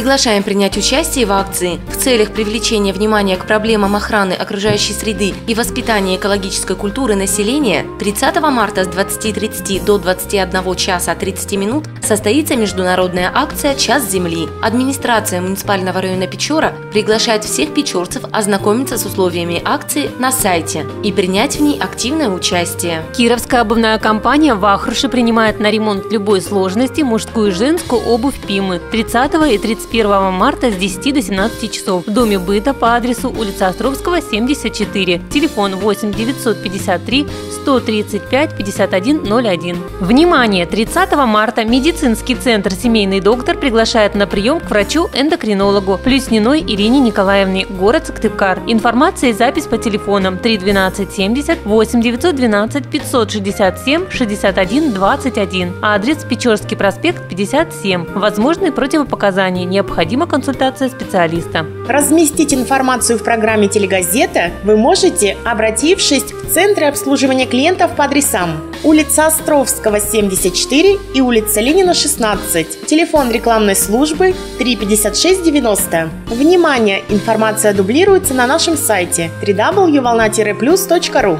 Приглашаем принять участие в акции в целях привлечения внимания к проблемам охраны окружающей среды и воспитания экологической культуры населения 30 марта с 20.30 до 21 часа 30 минут состоится международная акция «Час земли». Администрация муниципального района Печора приглашает всех печорцев ознакомиться с условиями акции на сайте и принять в ней активное участие. Кировская обувная компания «Вахруши» принимает на ремонт любой сложности мужскую и женскую обувь «Пимы» 30 и 31 марта с 10 до 17 часов в Доме быта по адресу улица Островского, 74. Телефон 8 953 135 5101. Внимание! 30 марта медицинский центр «Семейный доктор» приглашает на прием к врачу-эндокринологу Плюсниной Ирине Николаевне, город Сыктывкар. Информация и запись по телефонам 312 70 8 912 567 61 21. Адрес Печорский проспект 57. Возможны противопоказания. Необходима консультация специалиста. Разместить информацию в программе «Телегазета» вы можете, обратившись в Центры обслуживания клиентов по адресам улица Островского, 74 и улица Ленина, 16. Телефон рекламной службы 35690. Внимание! Информация дублируется на нашем сайте www.volna-plus.ru